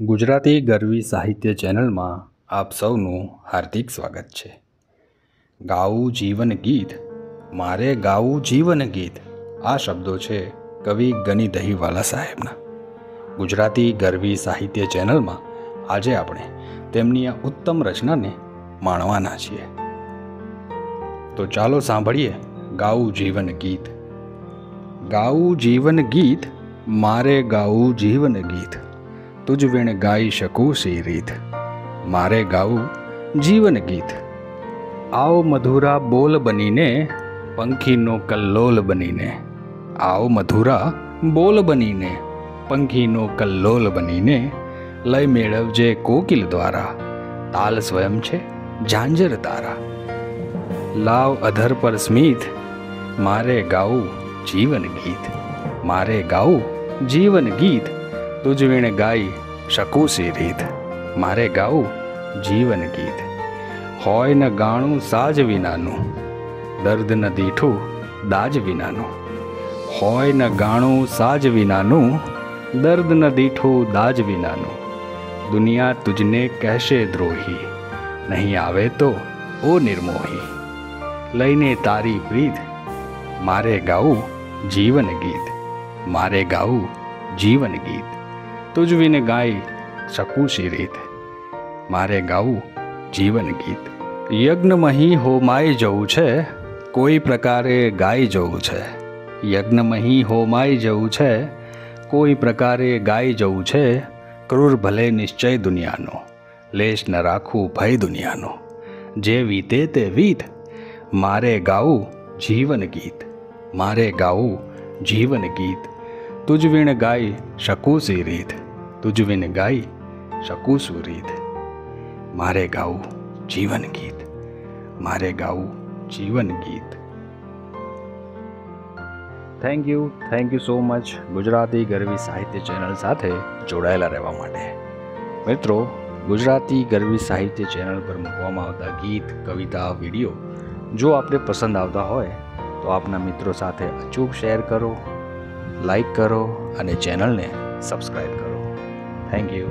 ગુજરાતી ગરવી સાહિત્ય ચેનલમાં આપ સૌનું હાર્દિક સ્વાગત છે. ગાવું જીવન ગીત, મારે ગાવું જીવન ગીત, આ શબ્દો છે કવિ ગની દહીવાલા સાહેબના. ગુજરાતી ગરવી સાહિત્ય ચેનલમાં આજે આપણે તેમની આ ઉત્તમ રચનાને માણવાના છીએ. તો ચાલો સાંભળીએ ગાવું જીવન ગીત. ગાવું જીવન ગીત, મારે ગાવું જીવન ગીત. તુજ વિણ ગાઈ શકું સી રીત? મારે ગાવું જીવન ગીત. આવો મધુરા બોલ બનીને, પંખીનો કલ્લોલ બનીને. આવો મધુરા બોલ બનીને, પંખીનો કલ્લોલ બનીને. લય મેળવજે કોકિલ દ્વારા. તાલ સ્વયં છે ઝાંઝર તારા. લાવ અધર પર સ્મિત, મારે ગાવું જીવન ગીત. મારે ગાવું જીવન ગીત. તુજ વીણ ગાઈ શકું સી રીત મારે ગાવું જીવન ગીત. હોય ન ગાણું સાજ વિનાનું. દર્દ ન દીઠું દાજ વિનાનું. હોય ન ગાણું સાજ વિનાનું. દર્દ ન દીઠું દાજ વિનાનું. દુનિયા તુજને કહેશે દ્રોહી. નહીં આવે તો ઓ નિર્મોહી. લઈને તારી પ્રીત. મારે ગાવું જીવન ગીત. મારે ગાવું જીવન ગીત. તુજ વિને ગાઈ શકું સી રીત. મારે ગાવું જીવન ગીત. યજ્ઞમહી હોમાઈ જવું છે, કોઈ પ્રકારે ગાઈ જવું છે. યજ્ઞમહી હોમાઈ જવું છે, કોઈ પ્રકારે ગાઈ જવું છે. ક્રૂર ભલે નિશ્ચય દુનિયાનો, લેશ ન રાખવું ભય દુનિયાનો. જે વીતે તે વીત, મારે ગાવું જીવન ગીત. મારે ગાવું જીવન ગીત. તુજ વિણ ગાઈ શકું સી રીત તુજ વિણ ગાઈ શકું શું રીત મારે ગાવું જીવન ગીત, મારે ગાવું જીવન ગીત. Thank you thank you so much Gujarati ગરવી સાહિત્ય ચેનલ સાથે જોડાયેલા રહેવા માટે. મિત્રો, ગુજરાતી ગરવી સાહિત્ય ચેનલ પર મૂકવામાં આવતા ગીત, કવિતા, વીડિયો જો આપને પસંદ આવતા હોય, તો આપના મિત્રો સાથે અચૂક શેર કરો. લાઈક કરો અને ચેનલને સબસ્ક્રાઈબ કરો. Thank you